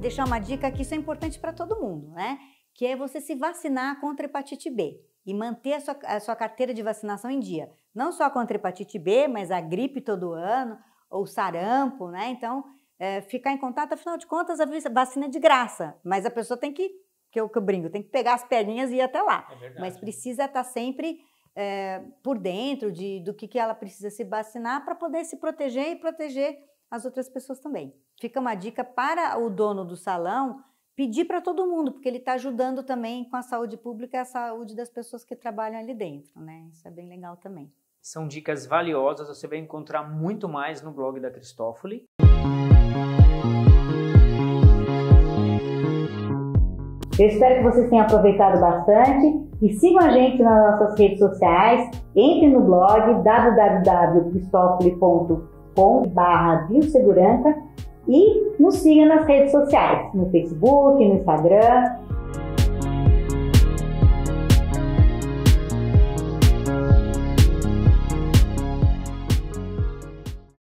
deixar uma dica que isso é importante para todo mundo, né? Que é você se vacinar contra hepatite B e manter a sua, a sua carteira de vacinação em dia. Não só contra hepatite B, mas a gripe todo ano, ou sarampo, né? Então, é, ficar em contato, afinal de contas, a vacina é de graça, mas a pessoa tem que, que eu, que eu brinco, tem que pegar as perninhas e ir até lá. É mas precisa estar sempre é, por dentro de, do que, que ela precisa se vacinar para poder se proteger e proteger as outras pessoas também. Fica uma dica para o dono do salão pedir para todo mundo, porque ele está ajudando também com a saúde pública e a saúde das pessoas que trabalham ali dentro, né? Isso é bem legal também. São dicas valiosas, você vai encontrar muito mais no blog da Cristófoli. Eu espero que vocês tenham aproveitado bastante e sigam a gente nas nossas redes sociais. Entre no blog www.cristofoli.com.br biosegurança e nos siga nas redes sociais, no Facebook, no Instagram.